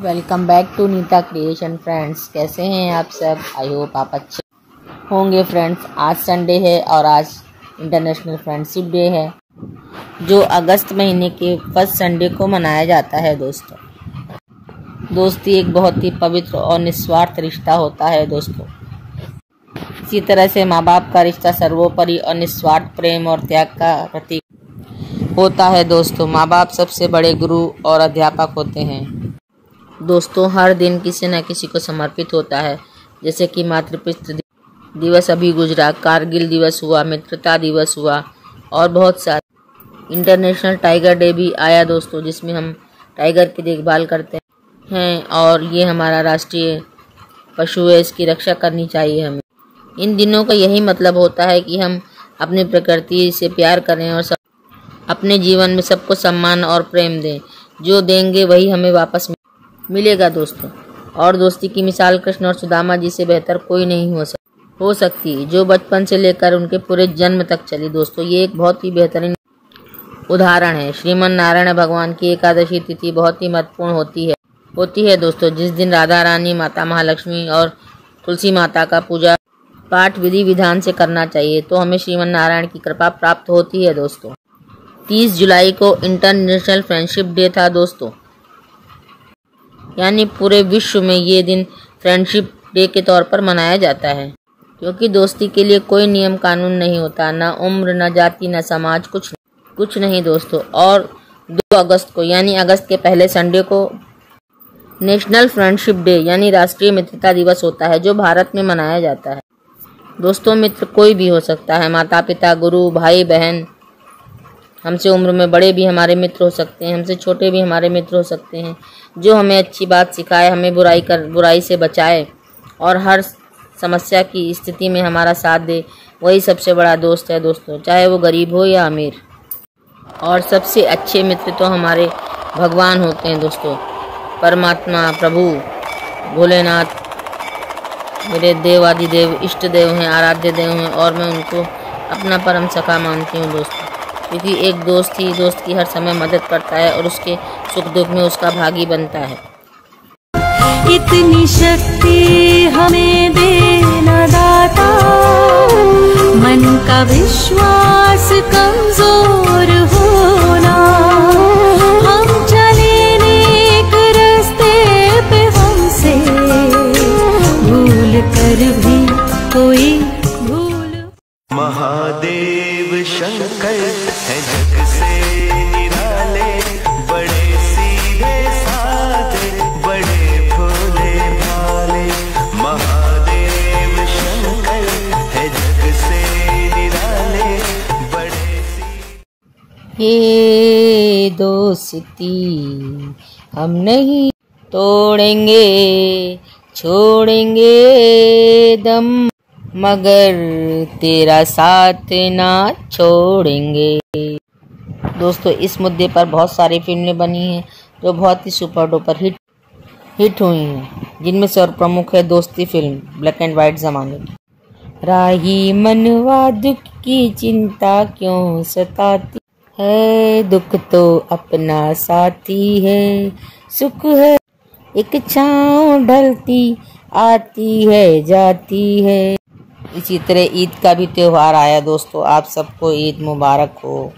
Welcome back to Neeta creation friends कैसे हैं आप सब? आई होप आप अच्छे होंगे फ्रेंड्स आज संडे है और आज इंटरनेशनल फ्रेंडशिप डे है, जो अगस्त महीने के फ़र्स्ट संडे को मनाया जाता है, दोस्तों. दोस्ती एक बहुत ही पवित्र और निस्वार्थ रिश्ता होता है, दोस्तों. इसी तरह से माँ बाप का रिश्ता सर्वोपरि और निस्वार्थ प्रेम और त्याग का प्रतीक होता है, दोस्तों. माँ बाप सबसे बड़े गुरु और अध्यापक होते हैं। दोस्तों, हर दिन किसी न किसी को समर्पित होता है। जैसे कि मातृपितृ दिवस अभी गुजरा, कारगिल दिवस हुआ, मित्रता दिवस हुआ, और बहुत सारे। इंटरनेशनल टाइगर डे भी आया दोस्तों, जिसमें हम टाइगर की देखभाल करते हैं, और ये हमारा राष्ट्रीय पशु है, इसकी रक्षा करनी चाहिए हमें। इन दिनों का यही मतलब होता है कि हम अपनी प्रकृति से प्यार करें और सब अपने जीवन में सबको सम्मान और प्रेम दें। जो देंगे, वही हमें वापस मिलेगा दोस्तों। और दोस्ती की मिसाल कृष्ण और सुदामा जी से बेहतर कोई नहीं हो सक, हो सकती। जो बचपन से लेकर उनके पूरे जन्म तक चली। दोस्तों, ये एक बहुत ही बेहतरीन उदाहरण है। श्रीमन नारायण भगवान की एकादशी तिथि बहुत ही महत्वपूर्ण होती है। होती है दोस्तों, जिस दिन राधा रानी, माता महालक्ष्मी और तुलसी माता का पूजा पाठ विधि विधान से करना चाहिए तो हमें श्रीमन नारायण की कृपा प्राप्त होती है दोस्तों। 30 जुलाई को इंटरनेशनल फ्रेंडशिप डे था दोस्तों। यानी पूरे विश्व में ये दिन फ्रेंडशिप डे के तौर पर मनाया जाता है। क्योंकि दोस्ती के लिए कोई नियम कानून नहीं होता, ना उम्र, न जाति, न समाज, कुछ कुछ नहीं दोस्तों। और 2 अगस्त को, यानी अगस्त के पहले संडे को नेशनल फ्रेंडशिप डे यानी राष्ट्रीय मित्रता दिवस होता है, जो भारत में मनाया जाता है। दोस्तों, मित्र कोई भी हो सकता है माता पिता गुरु, भाई, बहन, हमसे उम्र में बड़े भी हमारे मित्र हो सकते हैं, हमसे छोटे भी हमारे मित्र हो सकते हैं। जो हमें अच्छी बात सिखाए, हमें बुराई कर, बुराई से बचाए और हर समस्या की स्थिति में हमारा साथ दे, वही सबसे बड़ा दोस्त है दोस्तों, चाहे वो गरीब हो या अमीर। और सबसे अच्छे मित्र तो हमारे भगवान होते हैं दोस्तों, परमात्मा, प्रभु, भोलेनाथ। मेरे देव आदि देव, इष्ट देव हैं, आराध्य देव हैं और मैं उनको अपना परम सखा मानती हूँ दोस्तों, क्योंकि एक दोस्त ही दोस्त की हर समय मदद करता है और उसके सुख दुख में उसका भागी बनता है। इतनी शक्ति हमें देना दाता मन का विश्वास कमज़ोर होना। हम चले नेक रास्ते पे हमसे भूल कर भी कोई भूल महादेव शंकर है जग से निराले ये दोस्ती हम नहीं तोड़ेंगे, छोड़ेंगे दम, मगर तेरा साथ ना छोड़ेंगे। दोस्तों, इस मुद्दे पर बहुत सारी फ़िल्में बनी हैं, जो बहुत ही सुपर डुपर हिट हिट हुई हैं, जिनमें से और प्रमुख है दोस्ती फ़िल्म, ब्लैक एंड वाइट जमाने की। राही मनवा दुख की चिंता क्यों सताती? है, दुख तो अपना साथी है। सुख है, एक छाँव ढलती, आती है, जाती है। इसी तरह ईद का भी त्यौहार आया, दोस्तों, आप सबको ईद मुबारक हो।